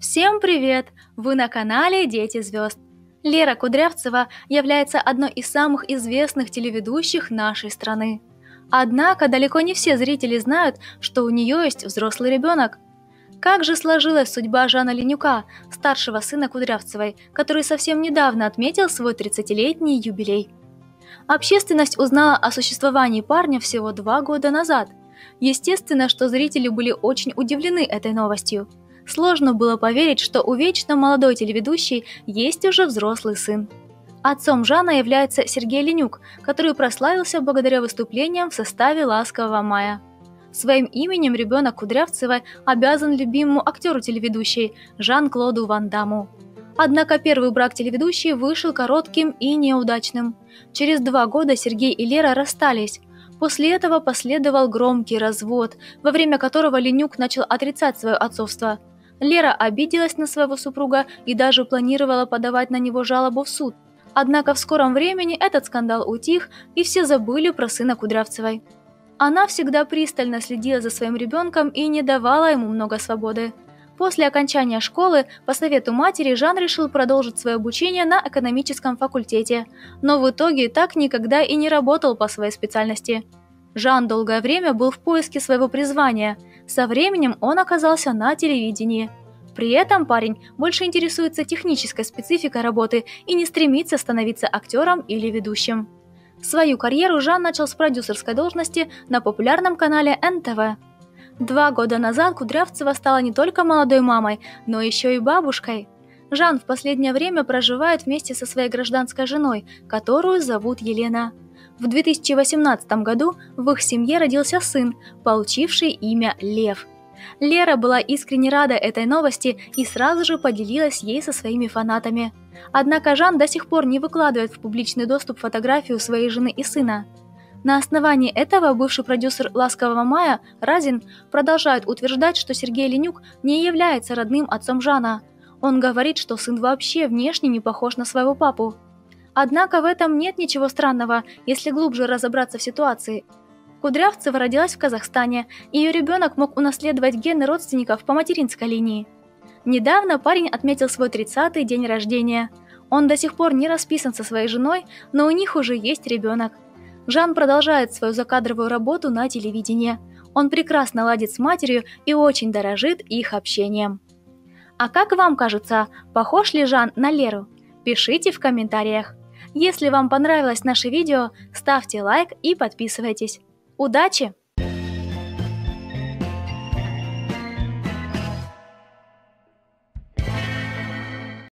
Всем привет! Вы на канале Дети звезд. Лера Кудрявцева является одной из самых известных телеведущих нашей страны. Однако далеко не все зрители знают, что у нее есть взрослый ребенок. Как же сложилась судьба Жана Ленюка, старшего сына Кудрявцевой, который совсем недавно отметил свой 30-летний юбилей? Общественность узнала о существовании парня всего два года назад. Естественно, что зрители были очень удивлены этой новостью – Сложно было поверить, что у вечно молодой телеведущей есть уже взрослый сын. Отцом Жана является Сергей Ленюк, который прославился благодаря выступлениям в составе «Ласкового мая». Своим именем ребенок Кудрявцевой обязан любимому актеру телеведущей Жан-Клоду Ван Даму. Однако первый брак телеведущей вышел коротким и неудачным. Через два года Сергей и Лера расстались. После этого последовал громкий развод, во время которого Ленюк начал отрицать свое отцовство – Лера обиделась на своего супруга и даже планировала подавать на него жалобу в суд. Однако в скором времени этот скандал утих, и все забыли про сына Кудрявцевой. Она всегда пристально следила за своим ребенком и не давала ему много свободы. После окончания школы, по совету матери, Жан решил продолжить свое обучение на экономическом факультете, но в итоге так никогда и не работал по своей специальности. Жан долгое время был в поиске своего призвания – со временем он оказался на телевидении. При этом парень больше интересуется технической спецификой работы и не стремится становиться актером или ведущим. Свою карьеру Жан начал с продюсерской должности на популярном канале НТВ. Два года назад Кудрявцева стала не только молодой мамой, но еще и бабушкой. Жан в последнее время проживает вместе со своей гражданской женой, которую зовут Елена. В 2018 году в их семье родился сын, получивший имя Лев. Лера была искренне рада этой новости и сразу же поделилась ей со своими фанатами. Однако Жан до сих пор не выкладывает в публичный доступ фотографию своей жены и сына. На основании этого бывший продюсер «Ласкового мая» Разин продолжает утверждать, что Сергей Ленюк не является родным отцом Жана. Он говорит, что сын вообще внешне не похож на своего папу. Однако в этом нет ничего странного, если глубже разобраться в ситуации. Кудрявцева родилась в Казахстане, ее ребенок мог унаследовать гены родственников по материнской линии. Недавно парень отметил свой 30-й день рождения. Он до сих пор не расписан со своей женой, но у них уже есть ребенок. Жан продолжает свою закадровую работу на телевидении. Он прекрасно ладит с матерью и очень дорожит их общением. А как вам кажется, похож ли Жан на Леру? Пишите в комментариях. Если вам понравилось наше видео, ставьте лайк и подписывайтесь. Удачи!